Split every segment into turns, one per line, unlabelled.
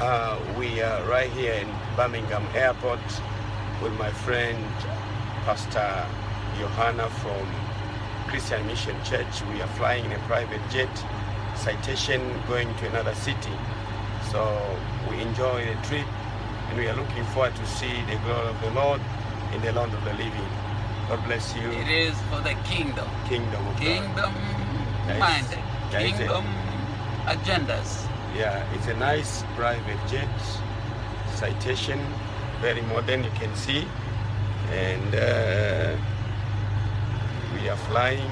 Uh, Birmingham Airport with my friend Pastor Johanna from Christian Mission Church. We are flying in a private jet, citation going to another city. So we enjoy the trip and we are looking forward to see the glory of the Lord in the land of the living. God bless you.
It is for the kingdom.
Kingdom of
Kingdom minded. Kingdom eh? agendas.
Yeah, it's a nice private jet citation, very modern, you can see. And uh, we are flying,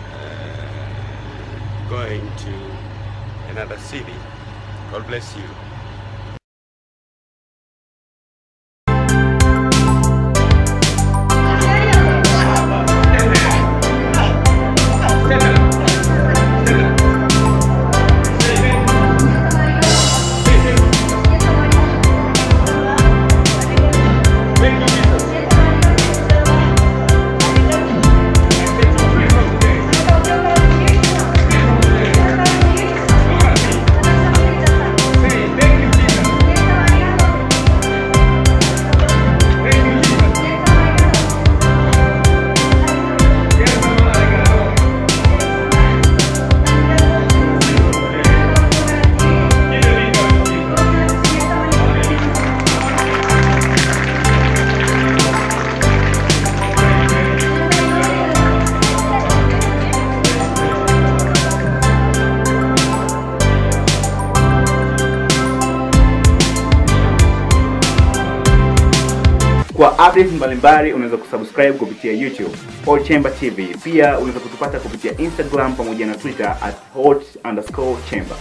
uh, going to another city. God bless you.
Kwa updates mbalimbali unaweza kusubscribe kupitia YouTube Hot Chamber TV. Pia unaweza kutupata kupitia Instagram pamoja na Twitter at hot underscore chamber.